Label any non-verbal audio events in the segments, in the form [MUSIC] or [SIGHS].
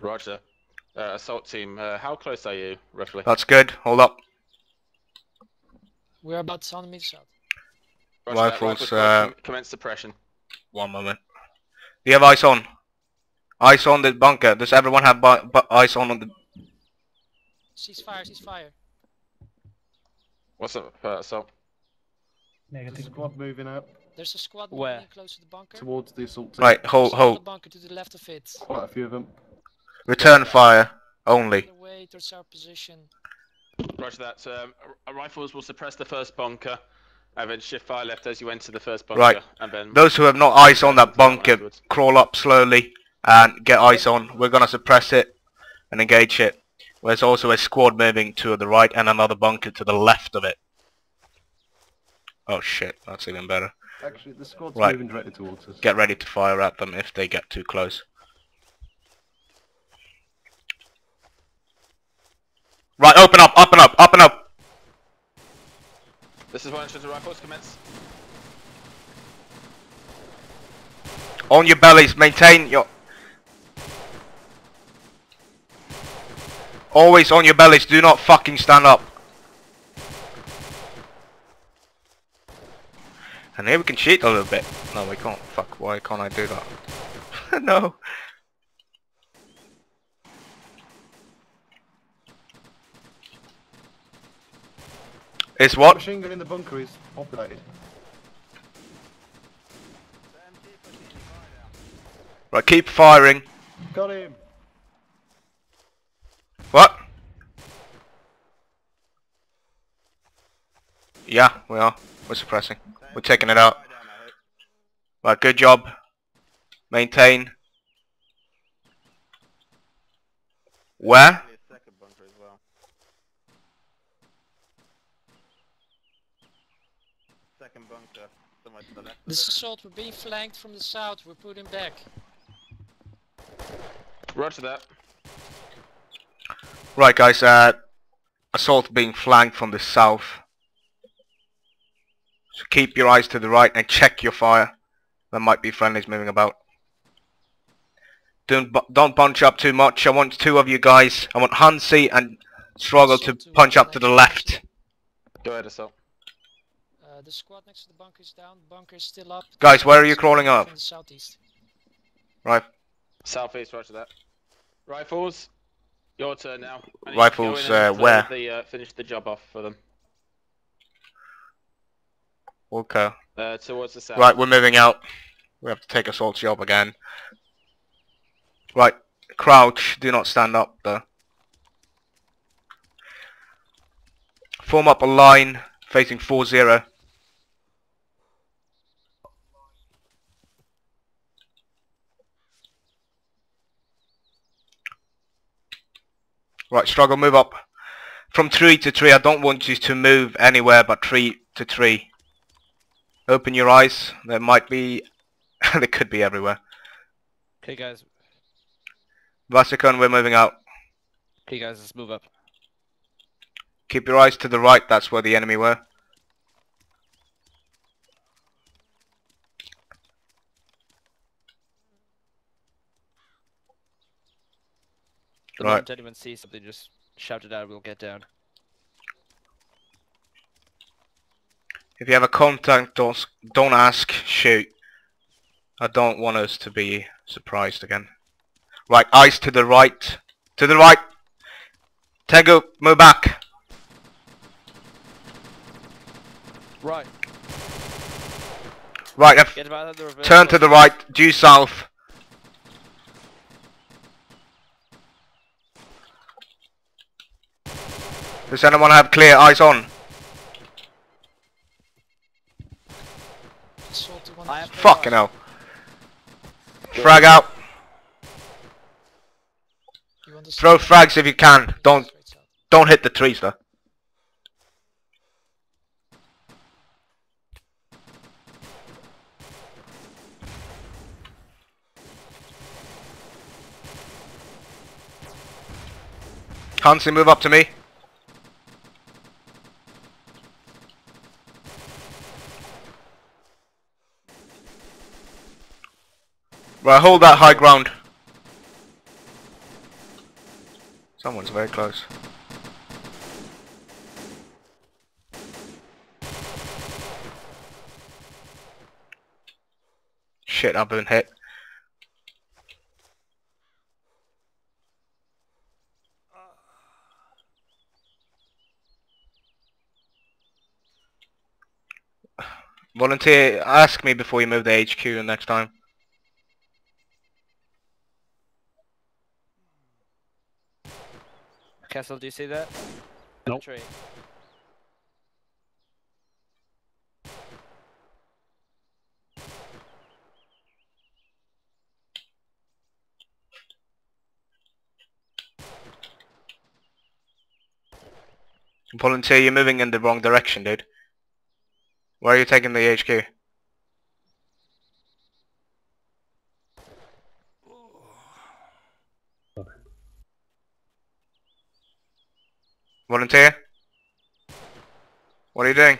Roger. Uh, assault team, uh, how close are you, roughly? That's good. Hold up. We're about 100 meters out. Roger that, rifles, rifles, uh, commence suppression. One moment. Do you have ice on? Ice on the bunker. Does everyone have bu bu ice on on the... Ceasefire, ceasefire. What's up, uh, assault? Negative. Squad moving out There's a squad Where? moving close to the bunker. towards the assault team. Right, hold, There's another hold. bunker to the left of it. Quite a few of them. Return fire only. The way towards our position. Roger that. Um, rifles will suppress the first bunker, and then shift fire left as you enter the first bunker. Right. And then Those who have not ice on that bunker, crawl up slowly and get ice on. We're gonna suppress it and engage it. There's also a squad moving to the right and another bunker to the left of it. Oh shit, that's even better. Actually, the squad's Right. moving directly towards us. Get ready to fire at them if they get too close. Right, open up, up and up, up and up! This is one inch rifles. Commence. On your bellies, maintain your... Always on your bellies, do not fucking stand up. And here we can cheat a little bit. No, we can't. Fuck, why can't I do that? [LAUGHS] no. It's what? Machine gun in the bunker is populated. Right, keep firing. Got him! What? Yeah, we are. We're suppressing. We're taking it out. Right, good job. Maintain. Where? This assault, we're being flanked from the south. We're putting back. Roger that. Right, guys. Uh, assault being flanked from the south. So keep your eyes to the right and check your fire. There might be friendlies moving about. Don't bu- don't bunch up too much. I want two of you guys. I want Hansi and Struggle to punch up to the left. Go ahead, assault. Uh, the squad next to the bunker is down. The bunker is still up. Guys, where are you crawling up? From the southeast. Right. Southeast, roger that. Rifles, your turn now. I need you to go Rifles, uh, where? The, uh, finish the job off for them. Okay. Uh, towards the south. Right, we're moving out. We have to take assault's job again. Right, crouch. Do not stand up though. Form up a line facing 4-0. Right, struggle, move up. From 3 to 3, I don't want you to move anywhere but 3 to 3. Open your eyes. There might be... [LAUGHS] they could be everywhere. Okay, guys. Vasicon, we're moving out. Okay, guys, let's move up. Keep your eyes to the right, that's where the enemy were. The Right. moment anyone sees something, just shout it out. We'll get down. If you have a contact, don't, don't ask, shoot. I don't want us to be surprised again. Right, eyes to the right. To the right. Tego, move back. Right. Right, I've- Get about the reverse. turn to the right, due south. Does anyone have clear eyes on? Fucking hell. Frag out. Throw frags if you can. Don't don't hit the trees though. Hansi, move up to me. Right, hold that high ground. Someone's very close. Shit, I've been hit. Volunteer, ask me before you move the HQ next time. Castle, do you see that? Nope. Tree. Volunteer, you're moving in the wrong direction, dude. Where are you taking the HQ? Volunteer? What are you doing?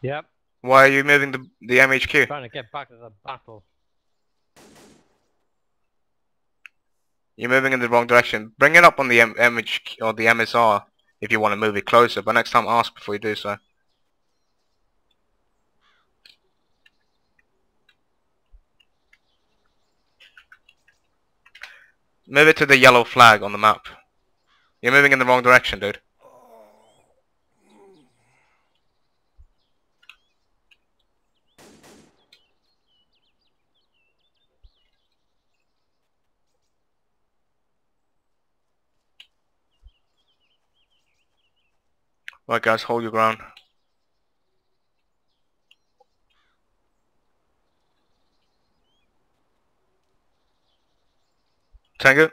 Yep, Why are you moving the, the MHQ? trying to get back to the battle. You're moving in the wrong direction. Bring it up on the M MHQ or the MSR if you want to move it closer, but next time ask before you do so. Move it to the yellow flag on the map. You're moving in the wrong direction, dude. Right guys, hold your ground. Tango?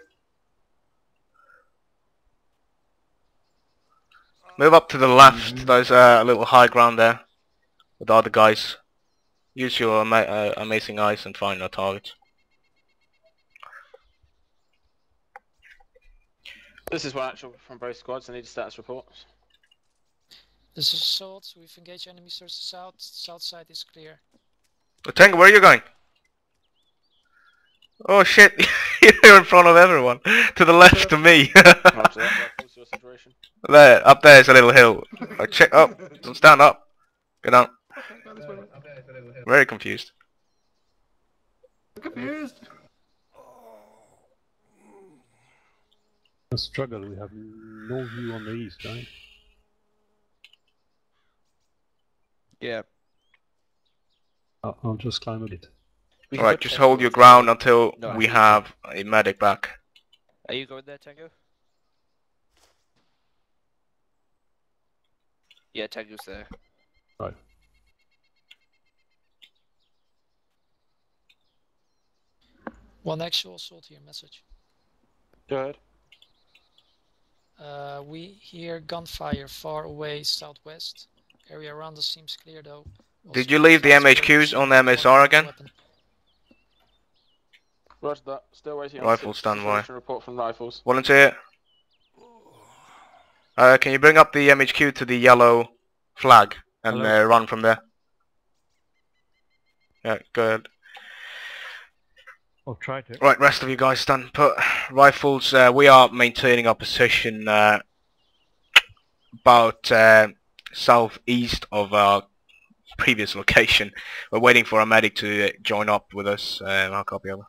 Move up to the left, there's uh, a little high ground there with the other guys. Use your ama uh, amazing eyes and find your targets. This is one actual from both squads. I need a status reports. This is assault. We've engaged enemy towards the south. South side is clear. Tango, where are you going? Oh shit, [LAUGHS] you're in front of everyone. To the left of me. Roger that. Rifles, your situation. there, up there is a little hill. Oh, check up. Don't stand up. Get down. Very confused. Confused. A struggle, we have no view on the east, right? Yeah. I'll, I'll just climb a bit. We Alright, just hold your ground until No, we have a medic back. Are you going there, Tango? Yeah, Tango's there. Right. One actual assault here. Message. Go ahead. Uh, we hear gunfire far away southwest. Area around us seems clear though. Did you leave the MHQs on the MSR again? weapon. Roger that. Still waiting on Rifles standby. report from rifles. Volunteer. Uh, can you bring up the MHQ to the yellow flag and uh, run from there? Yeah, good. I'll try to. Right, rest of you guys stand put. Rifles, uh, we are maintaining our position uh, about uh, southeast of our previous [LAUGHS] location. We're waiting for a medic to uh, join up with us. Uh, I'll copy over.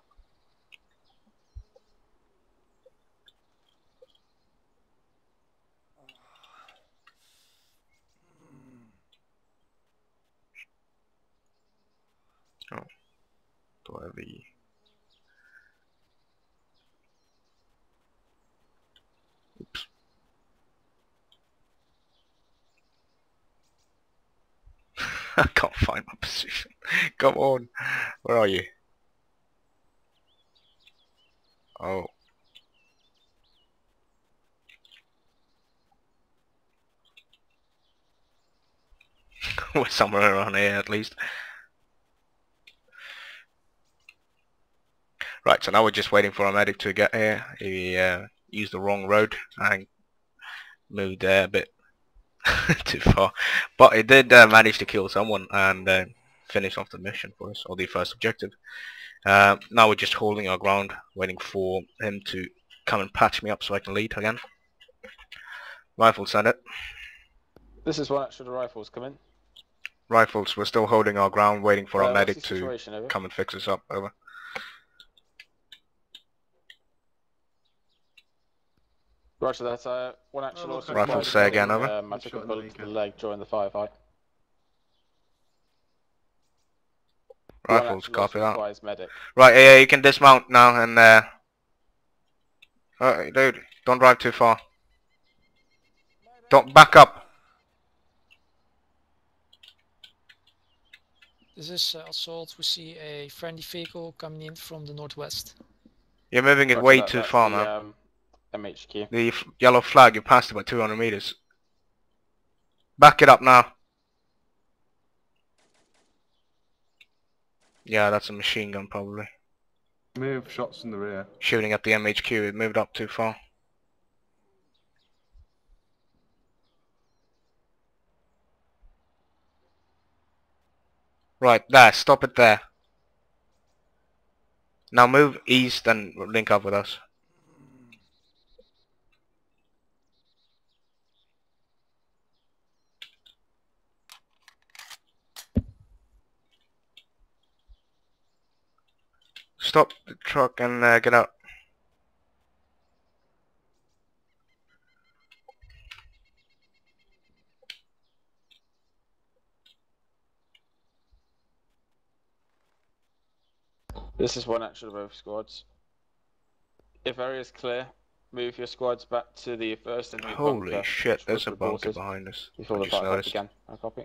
Oh, [LAUGHS] I can't find my position. [LAUGHS] Come on. Where are you? Oh. [LAUGHS] We're somewhere around here at least. Right, so now we're just waiting for our medic to get here. He uh, used the wrong road and moved there a bit [LAUGHS] too far. But he did uh, manage to kill someone and uh, finish off the mission for us, or the first objective. Uh, now we're just holding our ground, waiting for him to come and patch me up so I can lead again. Rifles, send it. This is one extra the rifles come in. Rifles, we're still holding our ground, waiting for Uh, our medic to over? come and fix us up. Over. Roger that. Uh, one actual Oh, also okay. Rifles, say again, getting, over. Uh, magical bullet to the leg during the firefight. Rifles, copy that. medic. Right, yeah, yeah, you can dismount now and uh... Oh, dude, don't drive too far. Don't back up. This is uh, assault. We see a friendly vehicle coming in from the northwest. You're moving it Roger way that, too that's far the, now. Um, MHQ. The f yellow flag, you passed it by 200 meters. Back it up now. Yeah, that's a machine gun probably. Move shots in the rear. Shooting at the MHQ, it moved up too far. Right, there, stop it there. Now move east and link up with us. Stop the truck and uh, get out. This is one extra of both squads. If area is clear, move your squads back to the first and Holy bunker, shit, there's a bunker behind us. Before I the fight began. I copy.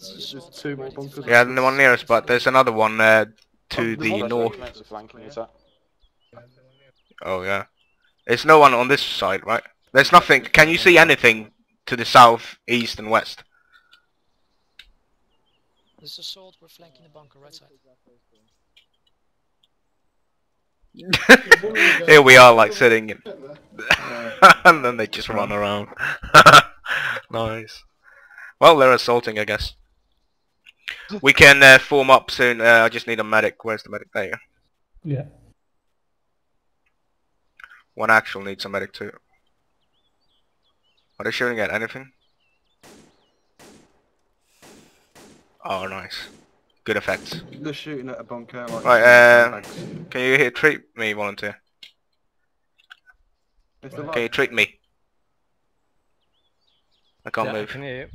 There's assault two more bunkers. flank. Yeah, the one nearest, but there's another one uh, to Oh, the there's north. what commence a. Oh yeah. There's no one on this side, right? There's nothing. Can you see anything to the south, east and west? There's a assault. We're flanking the bunker right side. [LAUGHS] Here we are like sitting in [LAUGHS] and then they just run around. [LAUGHS] nice. Well, they're assaulting, I guess. We can uh, form up soon. Uh, I just need a medic. Where's the medic? There you go. Yeah. One actual needs a medic too. Are they shooting at anything? Oh, nice. Good effects. They're shooting at a bunker. Like Right, uh. Can you hit, treat me, volunteer? If they're Can you treat me? I can't yeah, I move. can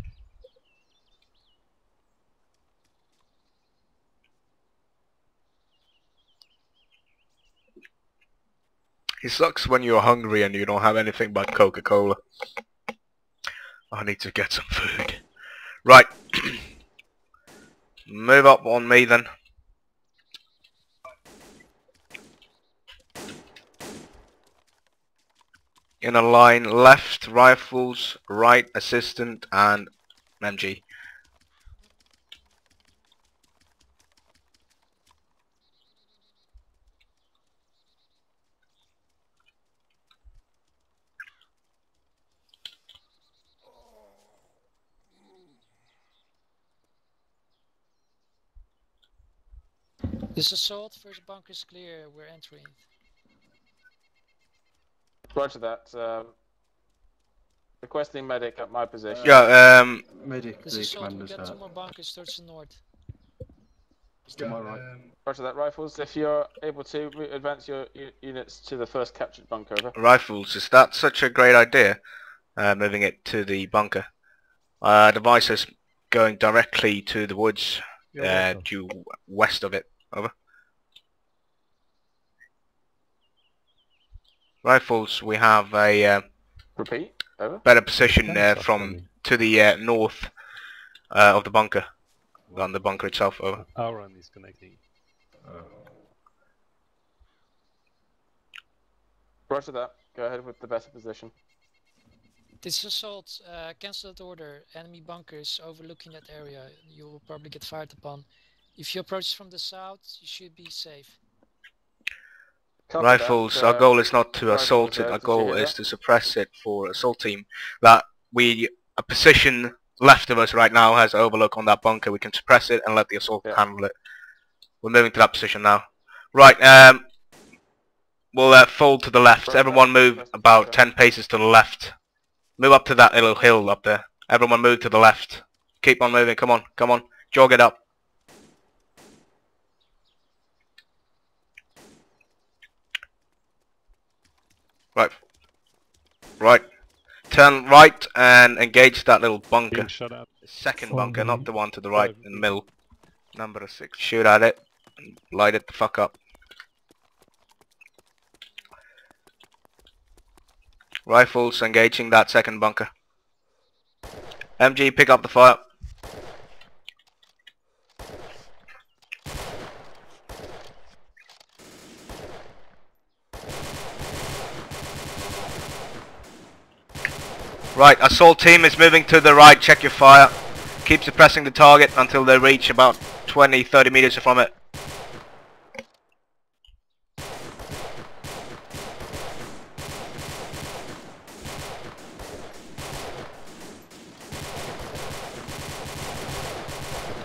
It sucks when you're hungry and you don't have anything but Coca-Cola. I need to get some food. Right. [CLEARS THROAT] Move up on me then. In a line, left, rifles, right, assistant, and MG. This assault. First bunker is clear. We're entering. Roger that. Um, requesting medic at my position. Yeah, um, medic, This the assault. We commander's got two more bunkers towards the north. To my right. Roger that. Rifles, if you're able to, advance your units to the first captured bunker. Over. rifles. Is that such a great idea? Uh, moving it to the bunker. Uh, device is going directly to the woods, You're uh, due west of it. Over. Rifles, we have a uh, Repeat. Over. better position uh, from to the uh, north uh, of the bunker than the bunker itself. Over. Our is connecting. Roger that. Go ahead with the better position. This assault. Uh, cancel that order. Enemy bunkers overlooking that area. You will probably get fired upon. If you approach from the south, you should be safe. Copy that. Rifles, Uh, our goal is not to assault it, our goal is that? to suppress it for assault team. That we a position left of us right now has overlook on that bunker. We can suppress it and let the assault Yeah. handle it. We're moving to that position now. Right, um, we'll uh, fold to the left. Right, Everyone move Press about 10 paces to the left. Move up to that little hill up there. Everyone move to the left. Keep on moving. Come on, come on. Jog it up. Right. Right. Turn right and engage that little bunker. Second From bunker, not the one to the right five. in the middle. Number six. Shoot at it. and Light it the fuck up. Rifles engaging that second bunker. MG, pick up the fire. Right, assault team is moving to the right, check your fire. Keep suppressing the target until they reach about 20-30 meters from it.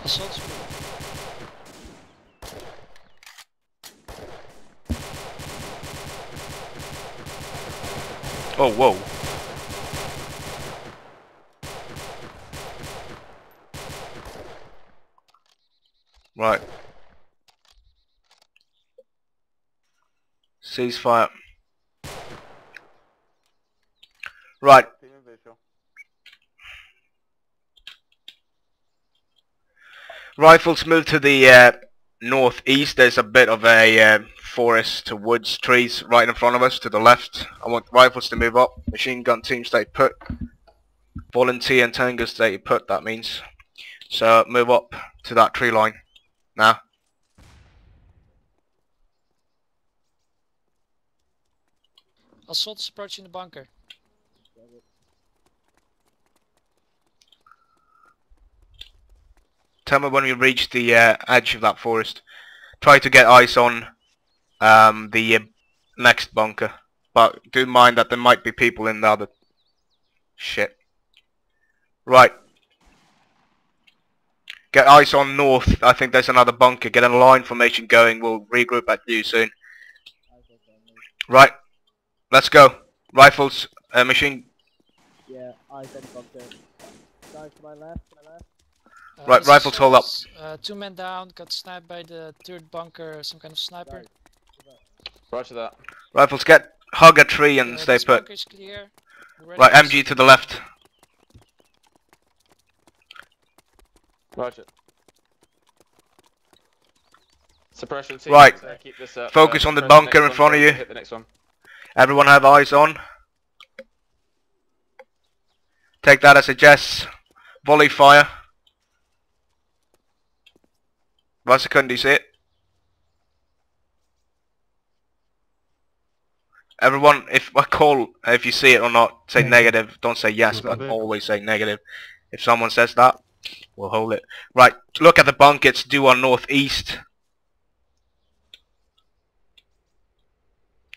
Assault's moving. Oh, whoa. Right. Ceasefire. Right. Rifles move to the uh, northeast. There's a bit of a uh, forest to woods, trees right in front of us to the left. I want rifles to move up. Machine gun team stay put. Volunteer and Tango stay put, that means. So move up to that tree line. Now. Assault is approaching the bunker. Tell me when we reach the uh, edge of that forest. Try to get eyes on um, the uh, next bunker. But do mind that there might be people in the other... Shit. Right. Get eyes on north. I think there's another bunker. Get a line formation going. We'll regroup at you soon. Right. Let's go. Rifles. Uh, machine. Yeah, I said bunker. Guys to my left, my left. Uh, Right, this rifles, hold up. Uh, two men down, got sniped by the third bunker, some kind of sniper. Right. Roger that. Rifles. Get hug a tree and Uh, stay put. bunker clear. Right, MG to the left. Roger. Suppression team. Right. so keep this up. Focus Uh, on the bunker next in front of you. Hit the next one. Everyone have eyes on. Take that as a yes. Volley fire. Vad sekund do you see it? Everyone, if I call, if you see it or not, say negative. Don't say yes, but big? always say negative. If someone says that, we'll hold it. Right, look at the bunker. It's due on northeast.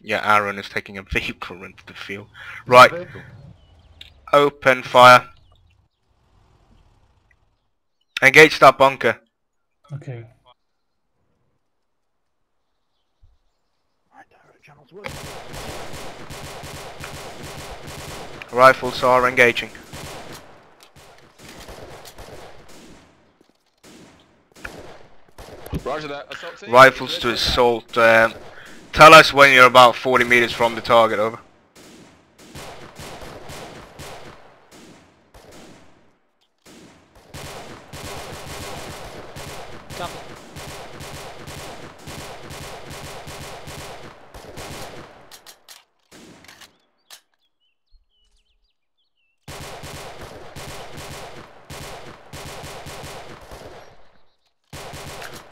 Yeah, Aaron is taking a vehicle into the field. Right, open fire. Engage that bunker. Okay. Rifles are engaging. Roger that. Assault team. Rifles to assault. Um, tell us when you're about 40 meters from the target, over.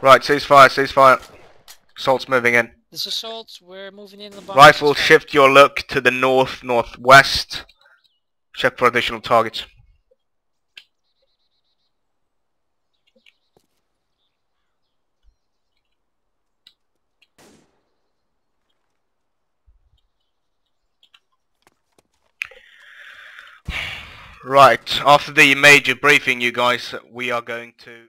Right, ceasefire, ceasefire. Assault's moving in. This assault, we're moving in the bunker. Rifles, shift your look to the north, northwest. Check for additional targets. [SIGHS] Right, after the major briefing you guys, we are going to